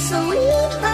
gasoline.